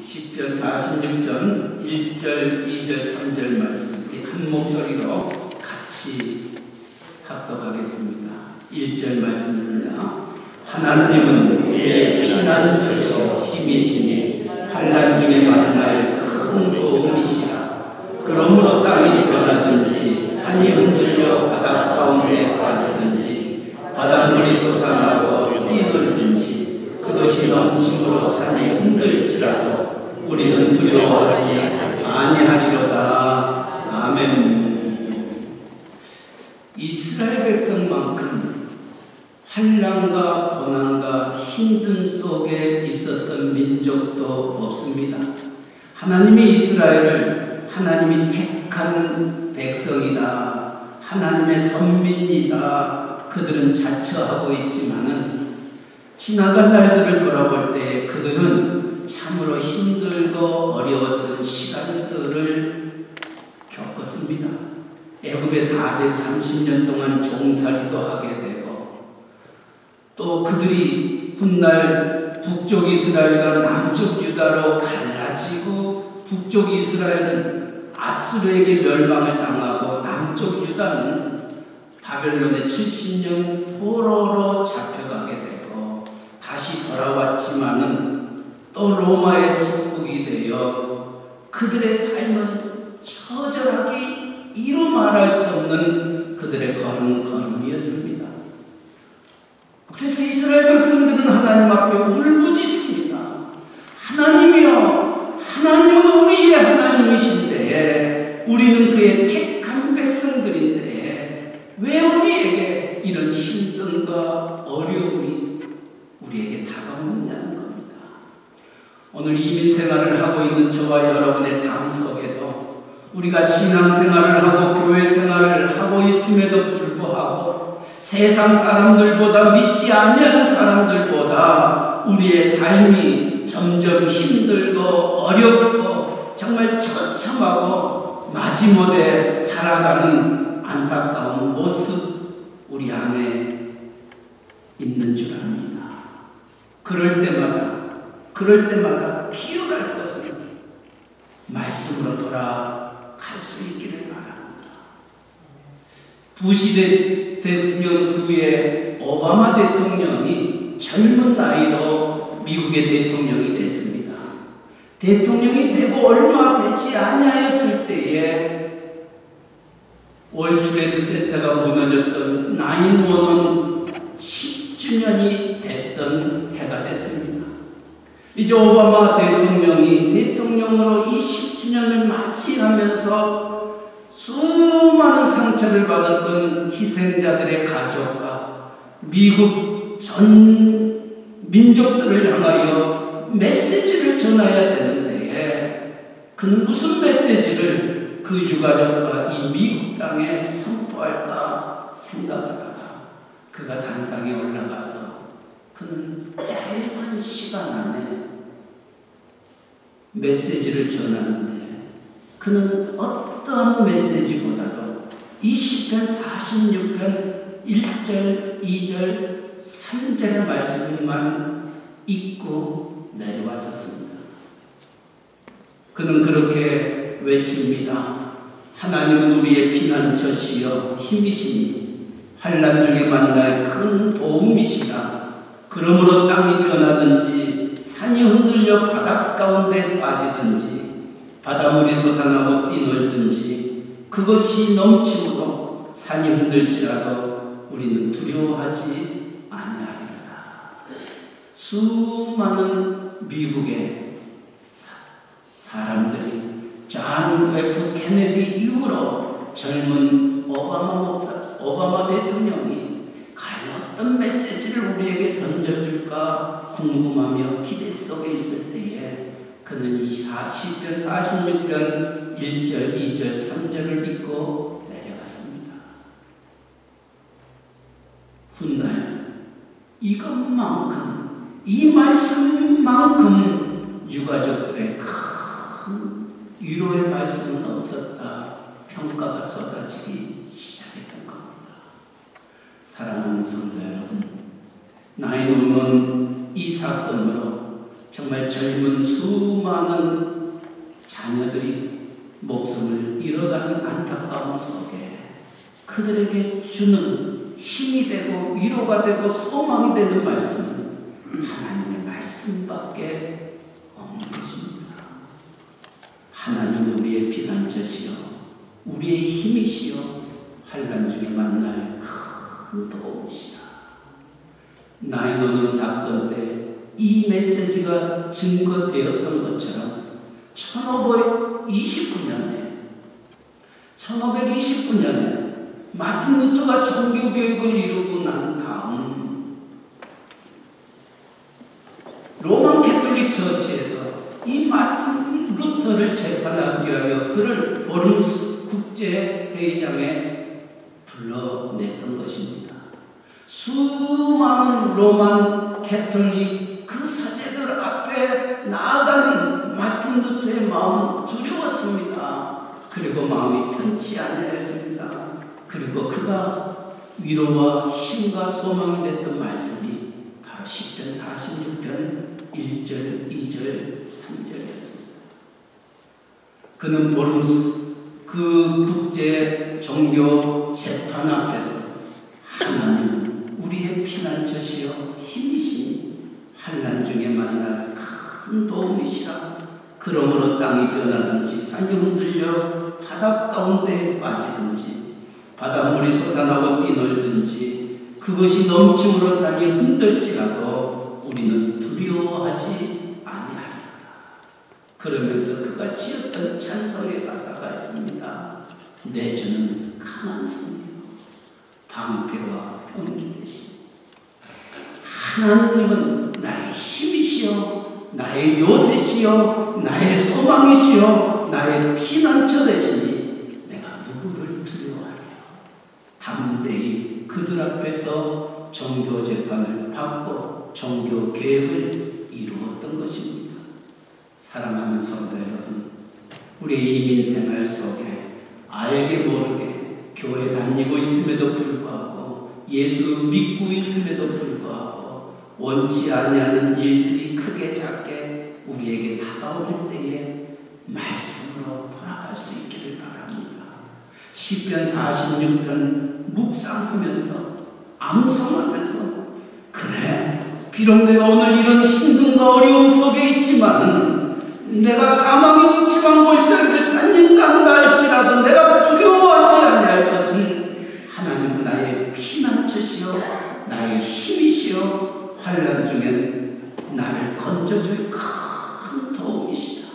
10편 46편 1절, 2절, 3절 말씀 우리 한 목소리로 같이 합독하겠습니다. 1절 말씀입니다. 하나님은 우리의 피난처시고 힘이시니 환란 중에 만날 큰 도움이시라. 그러므로 땅이 변하든지 산이 흔들려 바다 가운데 빠지든지 바닷물이 솟아나고 뛰놀든지 그것이 넘침으로 산이 흔들지라도 우리는 두려워하지 아니하리로다. 아멘. 이스라엘 백성만큼 환란과 고난과 힘든 속에 있었던 민족도 없습니다. 하나님이 이스라엘을 하나님이 택한 백성이다. 하나님의 선민이다. 그들은 자처하고 있지만은 지나간 날들을 돌아볼 때 그들은 참으로 힘들고 어려웠던 시간들을 겪었습니다. 애굽에 430년 동안 종살이도 하게 되고 또 그들이 훗날 북쪽 이스라엘과 남쪽 유다로 갈라지고 북쪽 이스라엘은 아수르에게 멸망을 당하고 남쪽 유다는 바벨론의 70년 포로로 잡혀가게 되고 다시 돌아왔지만은 또 로마의 숙국이 되어 그들의 삶은 처절하게 이루 말할 수 없는 그들의 걸음걸음이었습니다. 그래서 이스라엘 백성들은 하나님 앞에 울부짖습니다. 하나님이여, 하나님은 우리의 하나님이신데, 우리는 그의 택한 백성들인데, 왜 우리에게 이런 힘든과 어려움이 우리에게 다가오느냐는 겁니다. 오늘 이민 생활을 하고 있는 저와 여러분의 삶 속에도 우리가 신앙 생활을 하고 교회 생활을 하고 있음에도 불구하고 세상 사람들보다 믿지 아니하는 사람들보다 우리의 삶이 점점 힘들고 어렵고 정말 처참하고 마지못해 살아가는 안타까운 모습 우리 안에 있는 줄 압니다. 그럴 때마다 그럴 때마다 기억할 것은 말씀으로 돌아갈 수 있기를 바랍니다. 부시 대통령 후에 오바마 대통령이 젊은 나이로 미국의 대통령이 됐습니다. 대통령이 되고 얼마 되지 아니하였을 때에 월트레이드 센터가 무너졌던 911 10주년이 됐던 해가 됐습니다. 이제 오바마 대통령이 대통령으로 이 10주년을 맞이하면서 수많은 상처를 받았던 희생자들의 가족과 미국 전 민족들을 향하여 메시지를 전해야 되는데 그는 무슨 메시지를 그 유가족과 이 미국 땅에 선포할까 생각하다가 그가 단상에 올라가서 그는 짧은 시간 안에 메시지를 전하는데 그는 어떠한 메시지보다도 이 시편 46편 1절, 2절, 3절의 말씀만 읽고 내려왔었습니다. 그는 그렇게 외칩니다. 하나님은 우리의 피난처시여 힘이시니 환란 중에 만날 큰 도움이시라. 그러므로 땅이 변하든지 산이 흔들려 바닷 가운데 빠지든지 바닷물이 솟아나고 뛰놀든지 그것이 넘치므로 산이 흔들지라도 우리는 두려워하지 아니하리라. 수많은 미국의 사람들이 존 F 케네디 이후로 젊은 오바마 목사, 오바마 대통령이 어떤 메시지를 우리에게 던져줄까 궁금하며 기대 속에 있을 때에 그는 이 40편, 46편 1절, 2절, 3절을 읽고 내려갔습니다. 훗날 이것만큼, 이 말씀만큼 유가족들의 큰 위로의 말씀은 없었다. 평가가 쏟아지기. 사랑하는 성도 여러분, 나이노는 이 사건으로 정말 젊은 수많은 자녀들이 목숨을 잃어가는 안타까움 속에 그들에게 주는 힘이 되고 위로가 되고 소망이 되는 말씀은 하나님의 말씀밖에 없는 것입니다. 하나님은 우리의 피난처시여 우리의 힘이시여 환란 중에 만날 큰 도움이시라. 나이 노는 사건 때 이 메시지가 증거되었던 것처럼 1529년에 1529년에 마틴 루터가 종교 교육을 이루고 난 다음 Roman Catholic Church에서 이 마틴 루터를 재판하기 위하여 그를 보름스 국제 회의장에 불러냈던 것입니다. 수많은 Roman Catholic 그 사제들 앞에 나아가는 마틴 루터의 마음은 두려웠습니다. 그리고 마음이 편치 않았습니다. 그리고 그가 위로와 힘과 소망이 됐던 말씀이 바로 10편 46편 1절, 2절, 3절이었습니다. 그는 보름스 그 국제 종교 재판 앞에서 하나님은 우리의 피난처시여 힘이시니 환란 중에 만날 큰 도움이시라 그러므로 땅이 변하든지 산이 흔들려 바닷 가운데 빠지든지 바닷물이 솟아나고 뛰놀든지 그것이 넘침으로 산이 흔들지라도 우리는 두려워하지. 그러면서 그가 지었던 찬송의 가사가 있습니다. 내 주는 강한 성이요 방패와 병기 되시 하나님은 나의 힘이시여 나의 요새시여 나의 소망이시여 나의 피난처 되시니 내가 누구를 두려워하리요 담대히 그들 앞에서 종교 재판을 받고 종교 계획을 이루었던 것입니다. 사랑하는 성도 여러분, 우리 이민 생활 속에 알게 모르게 교회 다니고 있음에도 불구하고 예수 믿고 있음에도 불구하고 원치 아니하는 일들이 크게 작게 우리에게 다가올 때에 말씀으로 돌아갈 수 있기를 바랍니다. 시편 46편 묵상하면서 암송하면서 그래 비록 내가 오늘 이런 힘든가 어려움 속에 있지만 내가 사망의 우치방 골짜기를 한다 할지라도 내가 두려워하지 아니할 것은 하나님은 나의 피난처시여 나의 힘이시여 환란 중엔 나를 건져줄 큰 도움이시다.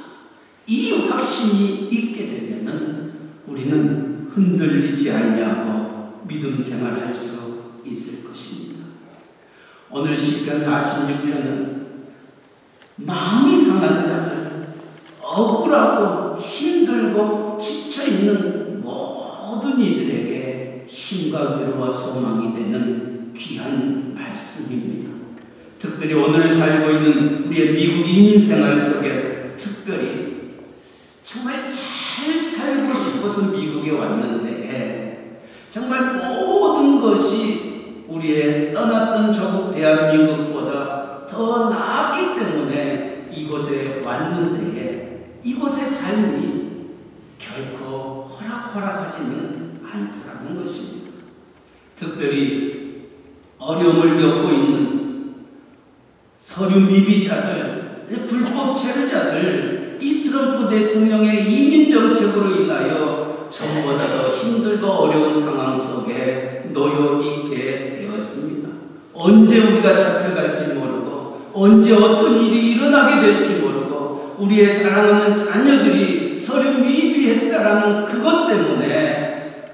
이 확신이 있게 되면은 우리는 흔들리지 아니하고 믿음 생활할 수 있을 것입니다. 오늘 시편 46편은 마음이 상한 자 들, 억울하고 힘들고 지쳐있는 모든 이들에게 힘과 위로와 소망이 되는 귀한 말씀입니다. 특별히 오늘 살고 있는 우리의 미국 이민 생활 속에 특별히 정말 잘 살고 싶어서 미국에 왔는데 정말 모든 것이 우리의 떠났던 조국 대한민국보다 더 나았기 때문에 이곳에 왔는데 이곳의 삶이 결코 호락호락하지는 않더라는 것입니다. 특별히 어려움을 겪고 있는 서류 미비자들, 불법 체류자들, 이 트럼프 대통령의 이민 정책으로 인하여 전보다 더 힘들고 어려운 상황 속에 놓여 있게 되었습니다. 언제 우리가 잡혀갈지 모르고, 언제 어떤 일이 우리의 사랑하는 자녀들이 서류 미비했다라는 그것 때문에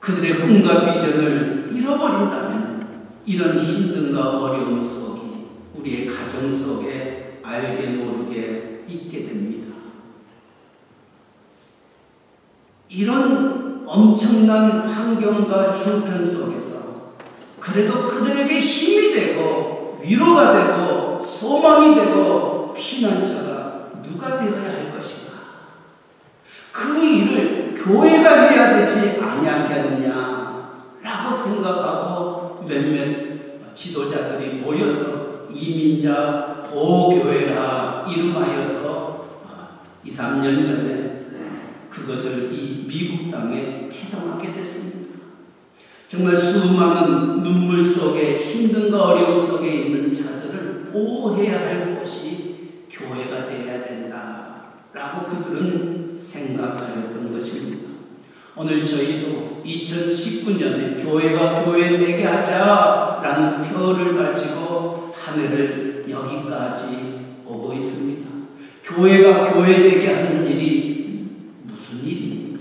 그들의 꿈과 비전을 잃어버린다면 이런 힘든가 어려움 속이 우리의 가정 속에 알게 모르게 있게 됩니다. 이런 엄청난 환경과 형편 속에서 그래도 그들에게 힘이 되고 위로가 되고 소망이 되고 피난처가 누가 되어야 할 것인가? 그 일을 교회가 해야 되지 아니하겠느냐라고 생각하고 몇몇 지도자들이 모여서 이민자 보교회라 이름하여서 2, 3년 전에 그것을 이 미국 땅에 태동하게 됐습니다. 정말 수많은 눈물 속에 힘든가 어려움 속에 있는 자들을 보호해야 할 곳이 교회가 되어야 된다라고 그들은 생각하였던 것입니다. 오늘 저희도 2019년에 교회가 교회 되게 하자라는 표를 가지고 한 해를 여기까지 오고 있습니다. 교회가 교회 되게 하는 일이 무슨 일입니까?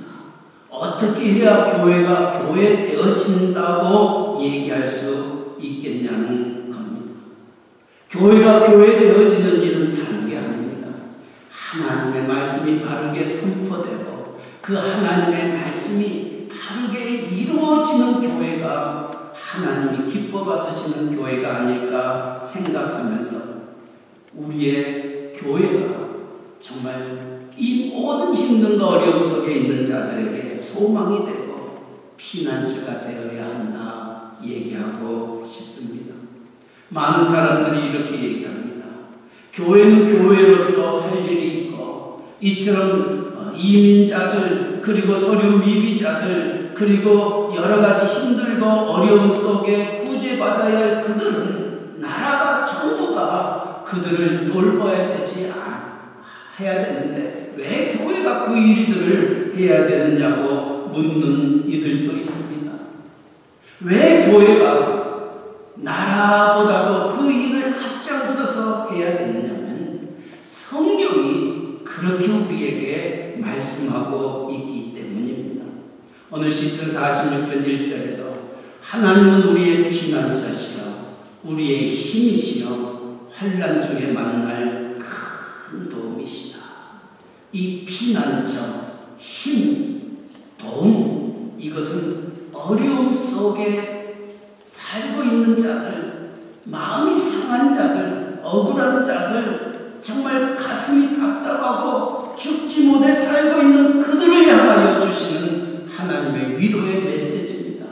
어떻게 해야 교회가 교회 되어진다고 얘기할 수 있겠냐는 겁니다. 교회가 교회 되어지는 아닙니다. 하나님의 말씀이 바르게 선포되고 그 하나님의 말씀이 바르게 이루어지는 교회가 하나님이 기뻐 받으시는 교회가 아닐까 생각하면서 우리의 교회가 정말 이 모든 힘든과 어려움 속에 있는 자들에게 소망이 되고 피난처가 되어야 한다 얘기하고 싶습니다. 많은 사람들이 이렇게 얘기합니다. 교회는 교회로서 할 일이 이처럼 이민자들 그리고 서류 미비자들 그리고 여러 가지 힘들고 어려움 속에 구제받아야 할 그들은 나라가 정부가 그들을 돌봐야 되지 해야 되는데 왜 교회가 그 일들을 해야 되느냐고 묻는 이들도 있습니다. 왜 교회가 나라보다도 그 일을 앞장서서 해야 되느냐면 성경이 그렇게 우리에게 말씀하고 있기 때문입니다. 오늘 10편 46편 1절에도 하나님은 우리의 피난처시여 우리의 힘이시여 환란 중에 만날 큰 도움이시다. 이 피난처, 힘, 도움 이것은 어려움 속에 살고 있는 자들, 마음이 상한 자들, 억울한 자들, 정말 가슴이 답답하고 죽지 못해 살고 있는 그들을 향하여 주시는 하나님의 위로의 메시지입니다.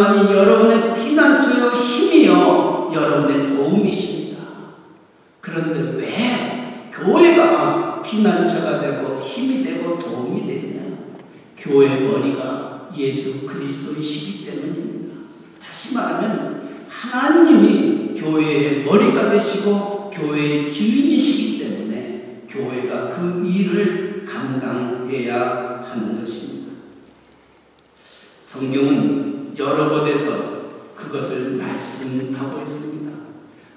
하나님만이 여러분의 피난처요 힘이요 여러분의 도움이십니다. 그런데 왜 교회가 피난처가 되고 힘이 되고 도움이 되냐? 교회 머리가 예수 그리스도이시기 때문입니다. 다시 말하면 하나님이 교회의 머리가 되시고 교회의 주인이시기 교회가 그 일을 감당해야 하는 것입니다. 성경은 여러 곳에서 그것을 말씀하고 있습니다.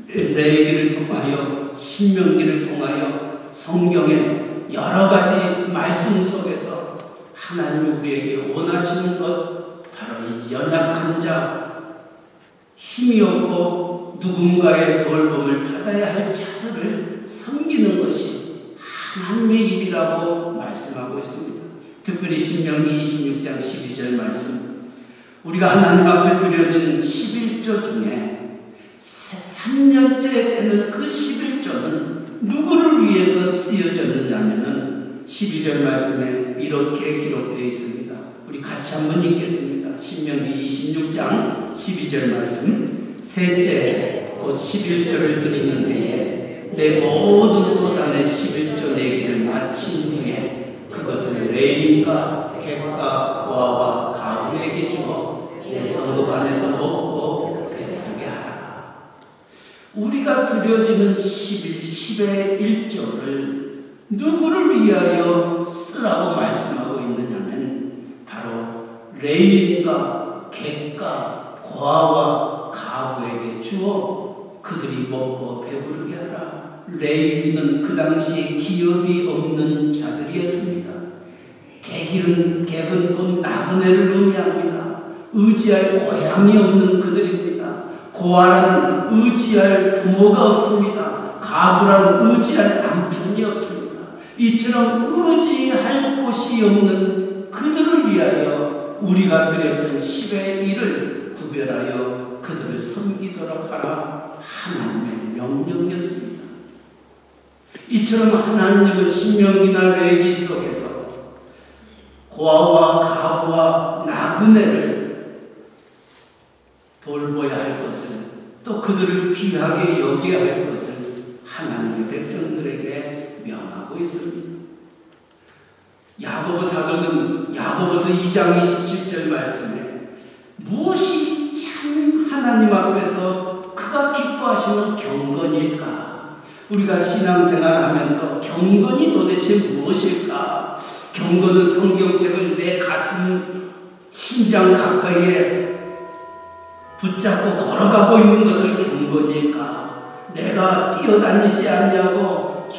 레기를 통하여 신명기를 통하여 성경의 여러 가지 말씀 속에서 하나님이 우리에게 원하시는 것 바로 이 연약한 자 힘이 없고 누군가의 돌봄을 받아야 할 자들을 섬기는 것이 하나님의 일이라고 말씀하고 있습니다. 특별히 신명기 26장 12절 말씀. 우리가 하나님 앞에 드려진 11조 중에 3년째 되는 그 11조는 누구를 위해서 쓰여졌느냐 하면은 12절 말씀에 이렇게 기록되어 있습니다. 우리 같이 한번 읽겠습니다. 신명기 26장 12절 말씀. 셋째 곧 11조를 드리는 해에 내 모든 소산의 11조 내기를 마친 후에 그것을 레인과 객과 고아와 가문에게 주어 내 성읍 안에서 하라. 우리가 드려지는 11, 10의 1조를 누구를 위하여 쓰라고 말씀하고 있느냐면 바로 레인과 객과 고아와 가부에게 주어 그들이 먹고 배부르게 하라. 레이비는 그 당시 기업이 없는 자들이었습니다. 객은 곧 나그네를 의미합니다. 의지할 고향이 없는 그들입니다. 고아란 의지할 부모가 없습니다. 가부란 의지할 남편이 없습니다. 이처럼 의지할 곳이 없는 그들을 위하여 우리가 드렸던 10의 일을 구별하여 그들을 섬기도록 하라 하나님의 명령이었습니다. 이처럼 하나님은 신명기나 레기 속에서 고아와 가부와 나그네를 돌보야 할 것을 또 그들을 귀하게 여겨야 할 것을 하나님의 백성들에게 명하고 있습니다. 야고보 사도는 야고보서 2장 27절 말씀에 무엇이 참 하나님 앞에서 그가 기뻐하시는 경건일까? 우리가 신앙생활 하면서 경건이 도대체 무엇일까? 경건은 성경책을 내 가슴, 심장 가까이에 붙잡고 걸어가고 있는 것을 경건일까? 내가 뛰어다니지 않냐고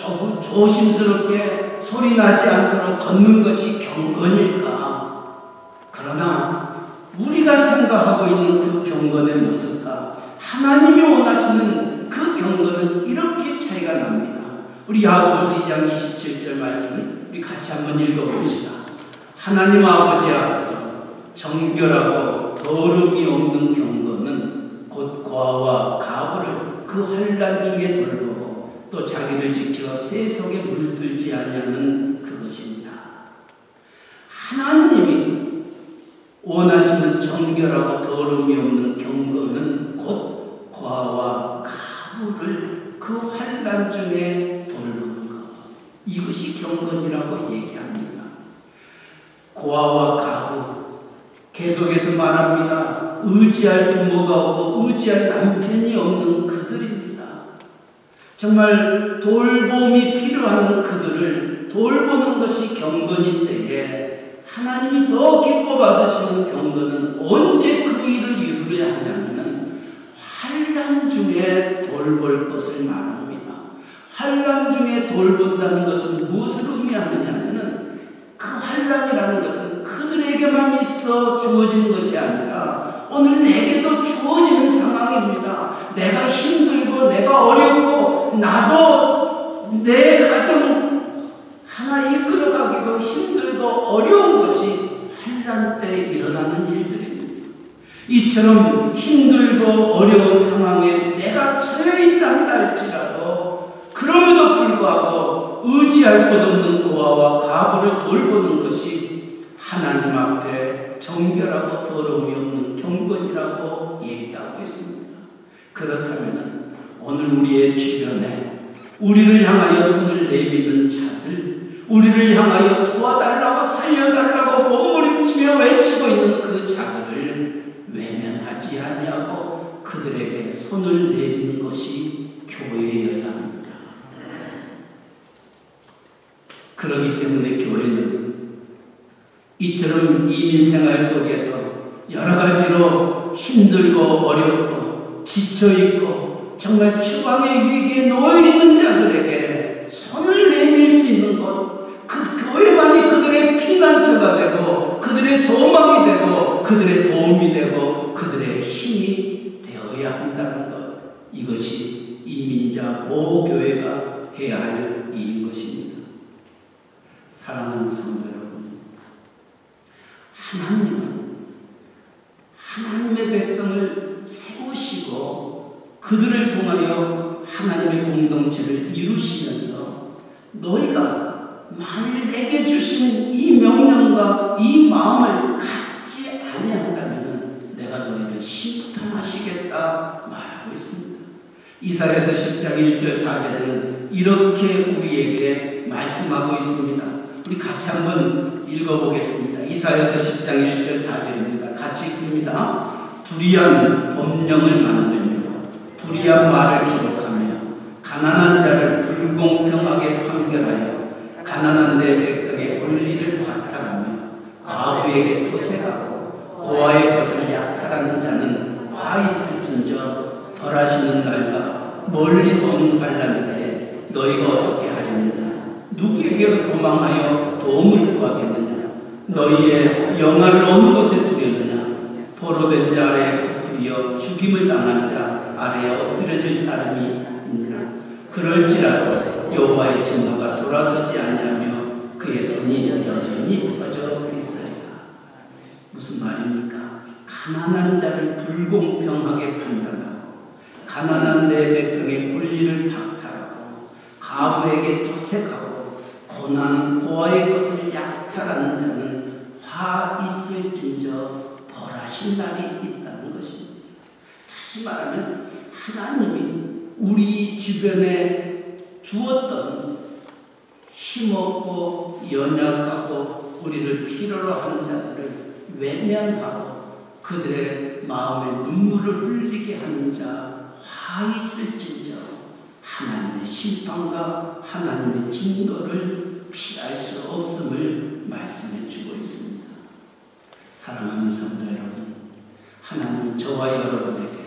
조심스럽게 소리 나지 않도록 걷는 것이 경건일까? 그러나 우리가 생각하고 있는 그 경건의 모습과 하나님이 원하시는 그 경건은 이렇게 차이가 납니다. 우리 야고보서 2장 27절 말씀을 우리 같이 한번 읽어봅시다. 하나님 아버지 앞에서 정결하고 더러움이 없는 경건은 곧 고아와 가부를 그 환란 중에 돌보고 또 자기를 지켜 세속에 물들지 아니하는 그것입니다. 하나님이 원하시는 정결하고 더러움이 없는 경건은 곧 고아와 가부를 그 환란 중에 돌보는 것. 이것이 경건이라고 얘기합니다. 고아와 가부 계속해서 말합니다. 의지할 부모가 없고 의지할 남편이 없는 그들입니다. 정말 돌봄이 필요한 그들을 돌보는 것이 경건인 때에 하나님이 더 기뻐 받으시는 경건은 언제 그 일을 이루려 하냐면은 환란 중에 돌볼 것을 말합니다. 환란 중에 돌본다는 것은 무엇을 의미하느냐면은 그 환란이라는 것은 그들에게만 있어 주어지는 것이 아니라 오늘 내게도 주어지는 상황입니다. 내가 힘들고 내가 어렵고 나도 내 가정 하나 이끌어가기도 힘들고 어려운 것이 환란 때 일어나는 일들입니다. 이처럼 힘들고 어려운 상황에 내가 처해 있다 할지 의지할 것 없는 고아와 가부를 돌보는 것이 하나님 앞에 정결하고 더러움이 없는 경건이라고 얘기하고 있습니다. 그렇다면 오늘 우리의 주변에 우리를 향하여 손을 내미는 자들, 우리를 향하여 도와달라고 살려달라고 몸부림치며 외치고 있는 그 자들을 외면하지 아니하고 그들에게 손을 내미는 것이 교회여야 합니다. 그러기 때문에 교회는 이처럼 이민 생활 속에서 여러 가지로 힘들고 어렵고 지쳐있고 정말 추방의 위기에 놓여있는 자들에게 손을 내밀 수 있는 것, 그 교회만이 그들의 피난처가 되고 그들의 소망이 되고 그들의 도움이 되고 그들의 힘이 되어야 한다는 것. 이것이 이민자 보교회가 해야 할 일인 것입니다. 사랑하는 성도 여러분, 하나님은 하나님의 백성을 세우시고 그들을 통하여 하나님의 공동체를 이루시면서 너희가 만일 내게 주신 이 명령과 이 마음을 갖지 아니한다면 내가 너희를 심판하시겠다 말하고 있습니다. 이사야서 10장 1절 4절에는 이렇게 우리에게 말씀하고 있습니다. 우리 같이 한번 읽어보겠습니다. 이사야서 10장 1절 4절입니다. 같이 읽습니다. 불의한 법령을 만들며 불의한 말을 기록하며 가난한 자를 불공평하게 판결하여 가난한 내 백성의 권리를 박탈하며 과부에게 토색하고 고아의 것을 약탈하는 자는 화 있을진저 벌하시는 날과 멀리서 오는 환란에 너희가 어떻게 하려느냐 누구에게 도망하여 도움을 구하겠느냐 너희의 영화를 어느 곳에 두겠느냐 포로된 자 아래에 부풀려 죽임을 당한 자 아래에 엎드려질 따름이 있느냐 그럴지라도 여호와의 진노가 돌아서지 아니하며 그의 손이 여전히 퍼져 있으리라 무슨 말입니까? 가난한 자를 불공평하게 판단하고 가난한 내 백성의 권리를 박탈하고 가부에게 토색하고 고난 고아의 것을 약탈하는 자는 화 있을진저 벌하신 날이 있다는 것입니다. 다시 말하면 하나님이 우리 주변에 두었던 힘없고 연약하고 우리를 필요로 하는 자들을 외면하고 그들의 마음에 눈물을 흘리게 하는 자 화 있을진저 하나님의 심판과 하나님의 진노를 피할 수 없음을 말씀해 주고 있습니다. 사랑하는 성도 여러분, 하나님은 저와 여러분에게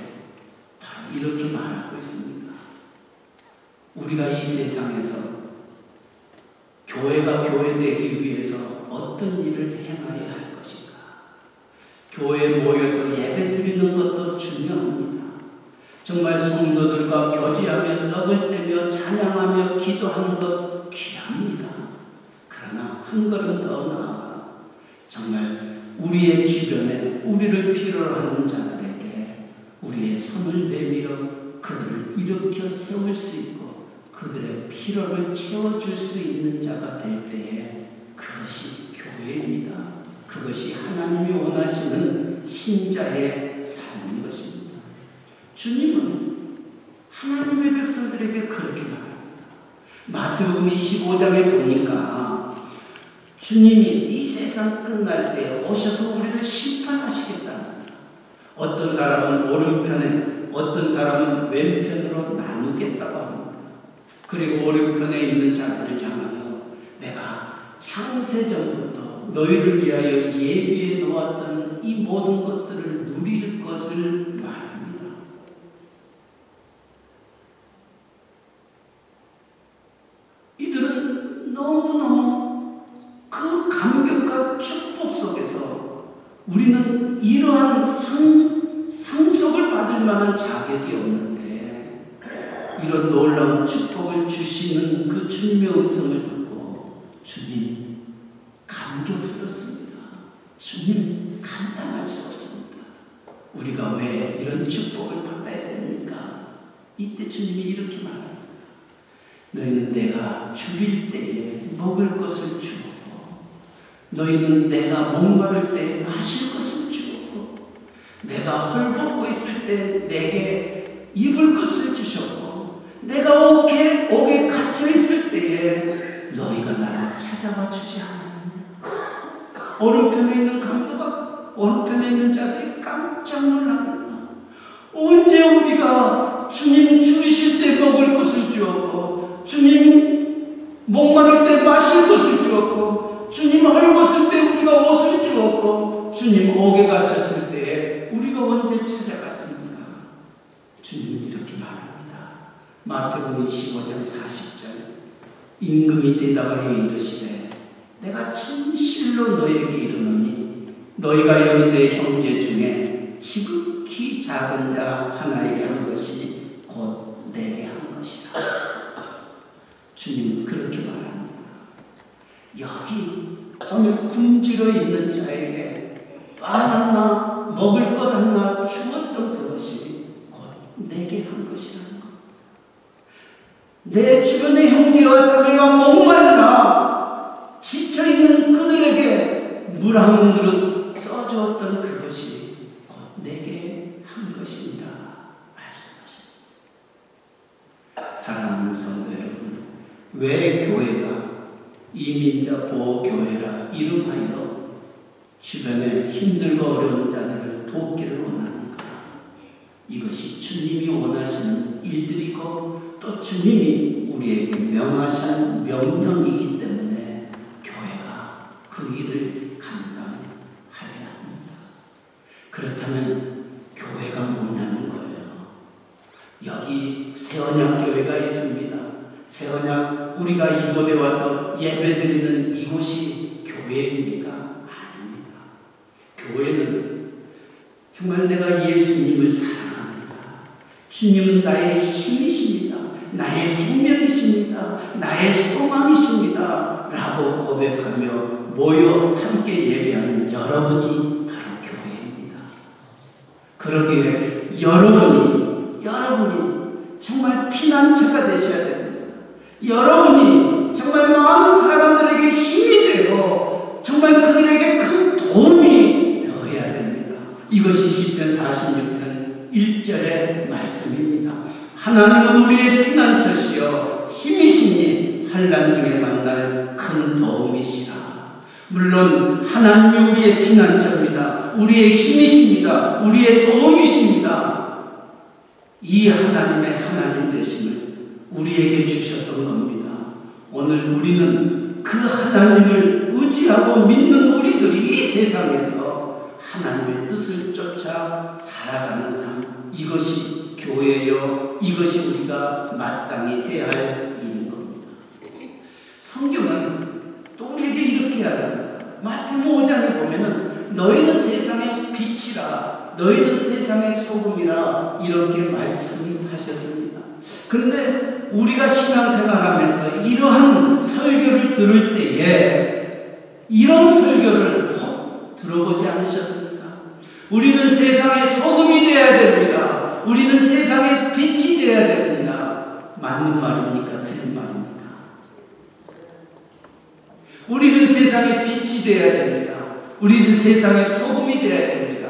바로 이렇게 말하고 있습니다. 우리가 이 세상에서 교회가 교회되기 위해서 어떤 일을 행하여야 할 것인가? 교회에 모여서 예배 드리는 것도 중요합니다. 정말 성도들과 교제하며 떡을 떼며 찬양하며 기도하는 것 귀합니다. 그러나 한 걸음 더 나아가 정말 우리의 주변에 우리를 필요로 하는 자들에게 우리의 손을 내밀어 그들을 일으켜 세울 수 있고 그들의 필요를 채워줄 수 있는 자가 될 때에 그것이 교회입니다. 그것이 하나님이 원하시는 신자의 삶인 것입니다. 주님은 하나님의 백성들에게 그렇게 말합니다. 마태복음 25장에 보니까 주님이 이 세상 끝날 때 오셔서 우리를 심판하시겠다. 어떤 사람은 오른편에, 어떤 사람은 왼편으로 나누겠다고. 그리고 오른편에 있는 자들을 향하여 내가 창세전부터 너희를 위하여 예비해 놓았던 이 모든 것들을 누릴 것을 너무너무 그 감격과 축복 속에서 우리는 이러한 상, 상속을 받을 만한 자격이 없는데 이런 놀라운 축복을 주시는 그 주님의 음성을 듣고 주님 감격스럽습니다. 주님 감당할 수 없습니다. 우리가 왜 이런 축복을 받아야 됩니까? 이때 주님이 이렇게 말합니다. 너희는 내가 줄일 때에 먹을 것을 주었고 너희는 내가 목마를 때 마실 것을 주었고 내가 헐벗고 있을 때 내게 입을 것을 주셨고 내가 옥에, 옥에 갇혀 있을 때에 너희가 나를 찾아와 주지 않았느냐 오른편에 있는 강도가 오른편에 있는 자들이 깜짝 놀랍니다 언제 우리가 주님 줄이실 때 먹을 것을 주었고 주님 목마를 때 마실 것을 주었고 주님 헐벗을 때 우리가 옷을 주었고 주님 옥에 갇혔을 때 우리가 언제 찾아갔습니까? 주님 이렇게 말합니다. 마태복음 25장 40절 임금이 대답하여 이르시되 내가 진실로 너에게 이르노니 너희가 여기 내 형제 중에 지극히 작은 자 하나에게 한 것이 곧 내게 한 것이라. 주님은 그렇게 말합니다. 여기 오늘 굶주려 있는 자에게 빵 하나 먹을 것 하나 주었던 그것이 곧 내게 한 것이라는 것. 내 주변의 형제와 자매가 목말라 지쳐있는 그들에게 물 한 그릇 떠주었던 그것이 곧 내게 한 것입니다. 말씀하셨습니다. 사랑하는 성도 여러분, 왜 교회가 이민자 보호교회라 이름하여 주변에 힘들고 어려운 자들을 돕기를 원하는가? 이것이 주님이 원하시는 일들이고 또 주님이 우리에게 명하신 명령이기 때문에 교회가 그 일을 감당하여야 합니다. 그렇다면 교회가 뭐냐는 거예요. 여기 세원양교회가 있습니다. 세원양 우리가 이곳에 와서 예배드리는 이곳이 교회입니까? 아닙니다. 교회는 정말 내가 예수님을 사랑합니다. 주님은 나의 힘이십니다. 나의 생명이십니다. 나의 소망이십니다. 라고 고백하며 모여 함께 예배하는 여러분이 바로 교회입니다. 그러기에 여러분이, 여러분이 정말 피난처가 되셔야 됩니다. 여러분이 정말 많은 사람들에게 힘이 되고 정말 그들에게 큰 도움이 되어야 됩니다. 이것이 10편 46편 1절의 말씀입니다. 하나님은 우리의 피난처시여 힘이 훗날 큰 도움이시라. 물론 하나님이 우리의 피난처입니다. 우리의 힘이십니다. 우리의 도움이십니다. 이 하나님의 하나님 되심을 우리에게 주셨던 겁니다. 오늘 우리는 그 하나님을 의지하고 믿는 우리들이 이 세상에서 하나님의 뜻을 쫓아 살아가는 삶 이것이 교회요 이것이 우리가 마땅히 해야 할 일인 겁니다. 성경은 또 우리에게 이렇게 하라. 마태복 5장에 보면은 너희는 세상의 빛이라 너희는 세상의 소금이라 이렇게 말씀하셨습니다. 그런데 우리가 신앙생활하면서 이러한 설교를 들을 때에 이런 설교를 혹 들어보지 않으셨습니까? 우리는 세상의 소금이 되어야 됩니다. 우리는 세상의 빛이 되어야 됩니다. 맞는 말입니까? 틀린 말입니까? 우리는 세상의 빛이 되어야 됩니다. 우리는 세상의 소금이 되어야 됩니다.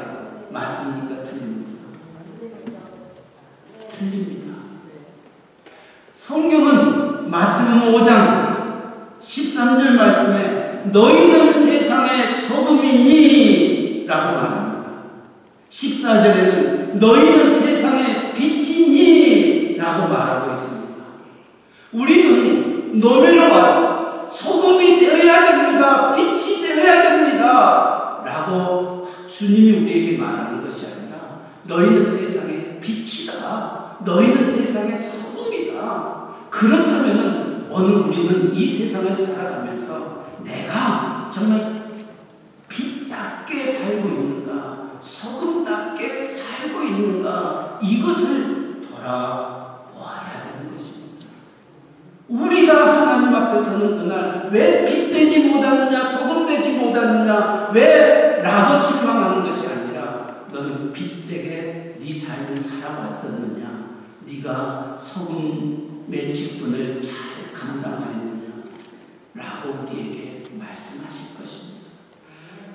맞습니까? 틀립니까? 틀립니다. 성경은 마태복음 5장 13절 말씀에 너희는 세상의 소금이니 라고 말합니다. 14절에는 너희는 세상의 빛이니 라고 말하고 있습니다. 우리는 노벨로와 소금이 되어야 됩니다. 빛이 되어야 됩니다. 라고 주님이 우리에게 말하는 것이 아니라 너희는 세상의 빛이다. 너희는 세상의 소금이다. 그렇다면 오늘 우리는 이 세상을 살아가면서 내가 정말 빛답게 살고 있는가, 소금답게 살고 있는가, 이것을 돌아보아야 되는 것입니다. 우리가 하나님 앞에 서는 그날 왜 빛되지 못하느냐, 소금되지 못하느냐, 왜 라고 책망하는 것이 아니라 너는 빛되게 네 삶을 살아왔었느냐, 네가 소금의 직분을 잘 감당하였느냐, 라고 우리에게 말씀하실 것입니다.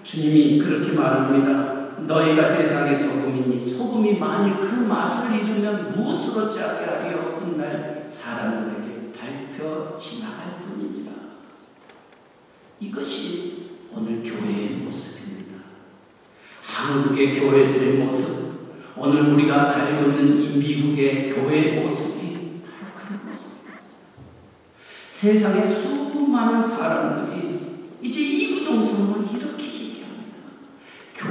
주님이 그렇게 말합니다. 너희가 세상의 소금이니 소금이 만일 그 맛을 잃으면 무엇으로 짜게 하려 훗날 사람들에게 밟혀 지나갈 뿐이니라. 이것이 오늘 교회의 모습입니다. 한국의 교회들의 모습, 오늘 우리가 살고 있는 이 미국의 교회의 모습이 바로 그런 모습입니다. 세상에 수많은 사람들이 이제 이구동성을.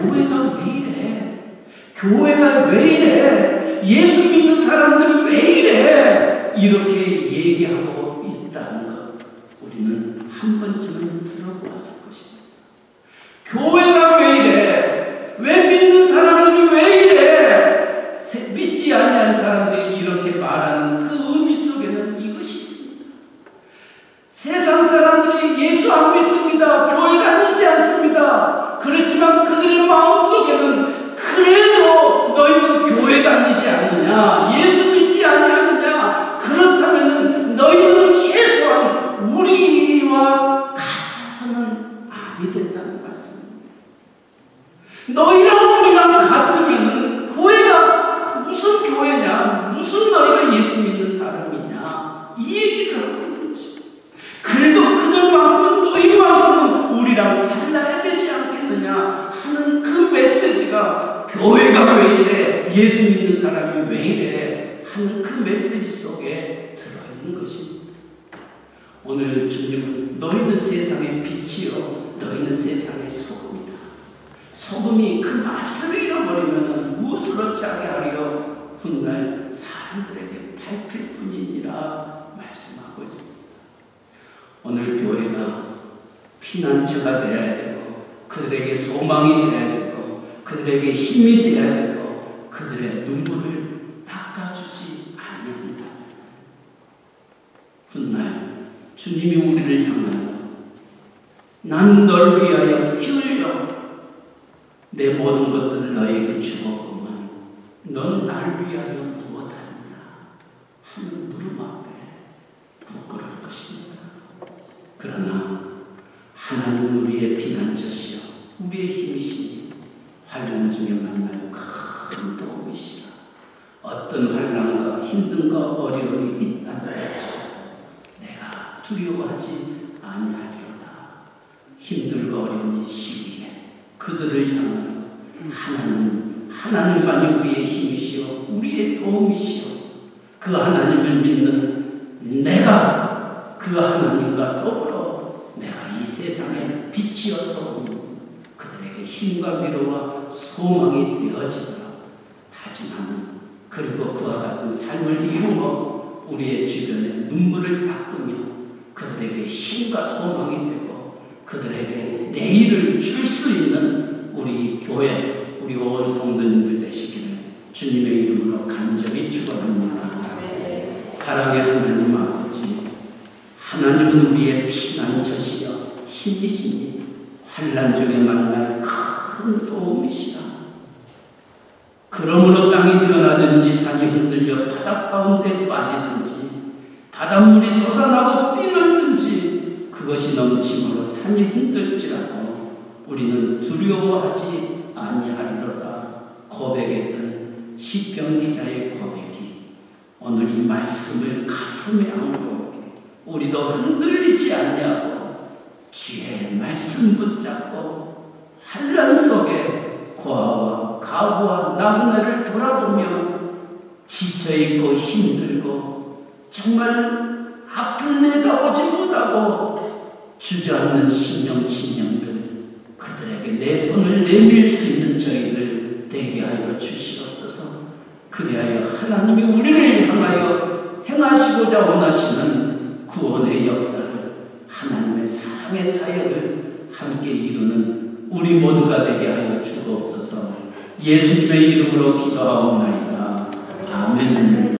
교회가 왜 이래? 교회가 왜 이래? 예수 믿는 사람들은 왜 이래? 이렇게 얘기하고 있다는 것 우리는 한 번쯤은 들어보았을 것입니다. 메시지 속에 들어있는 것입니다. 오늘 주님은 너희는 세상의 빛이요 너희는 세상의 소금이다. 소금이 그 맛을 잃어버리면 무엇으로 짜게 하려 훗날 사람들에게 밟힐 뿐이니라 말씀하고 있습니다. 오늘 교회가 피난처가 되어야 되고 그들에게 소망이 되어야 되고 그들에게 힘이 되어야 되고 그들의 눈물을 닦아주지 않는다. 훗날 주님이 우리를 향하여 난널 위하여 피 흘려. 내 모든 것들을 너에게 주었구만. 넌 날 위하여 무엇하느냐? 하는 물음 앞에 부끄러울 것입니다. 그러나 하나님은 우리의 피난처시여 우리의 힘이시니 환란 중에 만날 큰 도움이시라. 어떤 환란과 힘든가 어려움이 두려워하지 힘들고 어려운 이 시기에 그들을 향하여 하나님, 하나님만이 우리의 힘이시여, 우리의 도움이시여, 그 하나님을 믿는 내가 그 하나님과 더불어 내가 이 세상에 빛이어서 그들에게 힘과 위로와 소망이 되어지도록 하지만 그리고 그와 같은 삶을 이루어 우리의 주변에 눈물을 닦으며 그들에게 힘과 소망이 되고 그들에게 내일을 줄 수 있는 우리 교회, 우리 온 성도님들 되시기를 주님의 이름으로 간절히 축원합니다. 사랑의 하나님 아버지, 하나님은 우리의 피난처시여 힘이시니 환란 중에 만날 큰 도움이시라. 그러므로 땅이 변하든지 산이 흔들려 바닷 가운데 빠지든지 바닷물이 솟아나고 뛰놀든지 그것이 넘침으로 산이 흔들지라도 우리는 두려워하지 아니하리로다 고백했던 시편 기자의 고백이 오늘 이 말씀을 가슴에 안고 우리도 흔들리지 않냐고 주의 말씀 붙잡고 환란 속에 고아와 가부와 나그네를 돌아보며 지쳐있고 힘들고 정말 아픈 내가 오지 못하고 주저앉는 신령 신령들 그들에게 내 손을 내밀 수 있는 저희들 되게 하여 주시옵소서 그리하여 하나님이 우리를 향하여 행하시고자 원하시는 구원의 역사를 하나님의 사랑의 사역을 함께 이루는 우리 모두가 되게 하여 주옵소서 예수님의 이름으로 기도하옵나이다. 아멘.